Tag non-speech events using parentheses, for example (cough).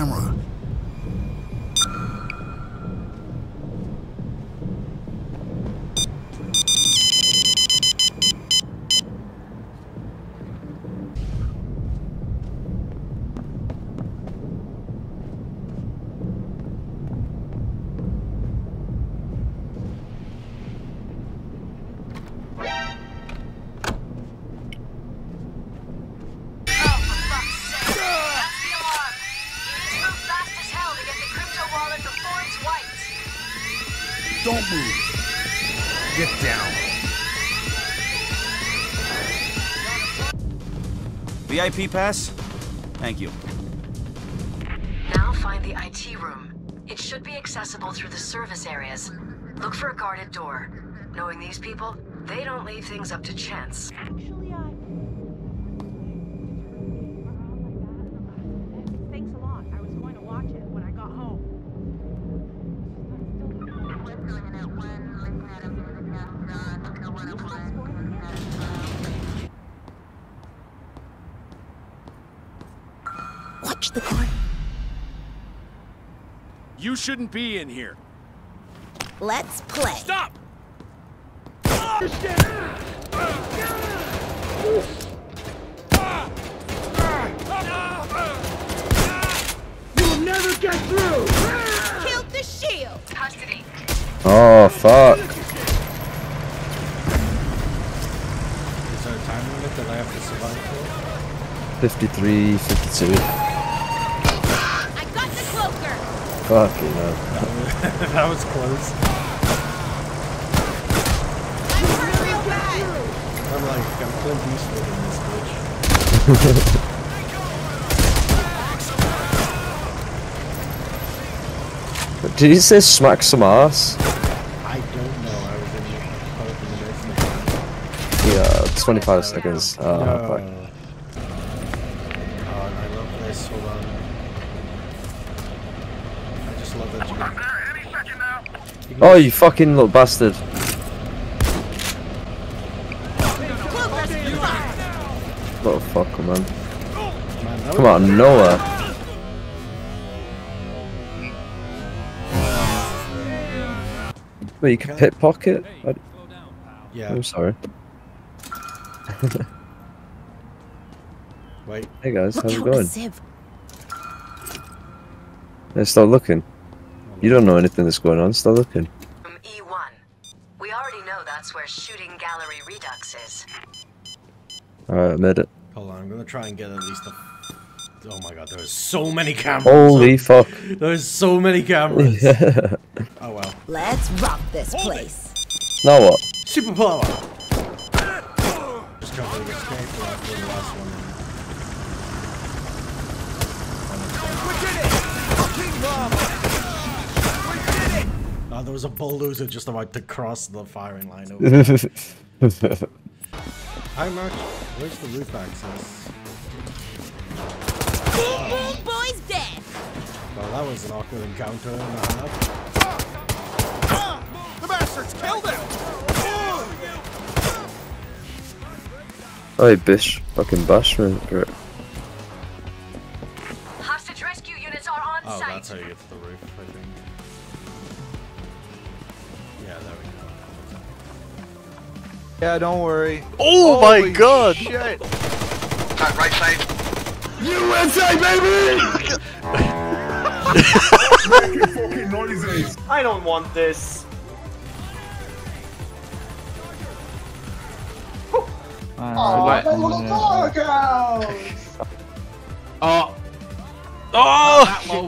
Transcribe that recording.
camera. Don't move. Get down. VIP pass? Thank you. Now find the IT room. It should be accessible through the service areas. Look for a guarded door. Knowing these people, they don't leave things up to chance. Watch the corner. You shouldn't be in here. Let's play. Stop! You'll never get through! Killed the shield. Custody. Oh, fuck. Is there a time limit that I have to survive for? 53, 52. I got the cloaker. Fucking hell. (laughs) that was close. I'm hurt real bad. I'm like, I'm Clint Eastwood in this bitch. (laughs) Did you say smack some ass? I don't know. I was in the caught up in the midst of it. Yeah, 25 seconds. Oh, No. fuck. Oh, and I love this. Hold on. I just love that you can. you can Oh, you fucking little bastard. Little fucker, man. Man, Come was- on, Noah. Wait, you can pickpocket? I, Yeah. I'm sorry. Wait. Hey guys, Look how's it going? sieve. Hey, start looking. You don't know anything that's going on, start looking. From E1. We already know that's where Shooting Gallery Redux is. Alright, I made it. Hold on. I'm gonna try and get at least a. Oh my god, there's so many cameras. Holy fuck. There's so many cameras. (laughs) oh well. Let's rock this place. now what? Superpower! Just trying to escape the last one. There was a bulldozer just about to cross the firing line over. (laughs) Hi, Mark. Where's the roof access? Boom, boy's dead. Well, that was an awkward encounter and a half. The bastards killed him! Oh, bish. Fucking bash me. Great. Hostage rescue units are on Oh, site. that's how you get to the roof, I think. Yeah, there we go. Yeah, don't worry. Oh my Holy god! Shit. right side. USA, baby! Making fucking noises. (laughs) I don't want this. Oh, they look Oh! Oh!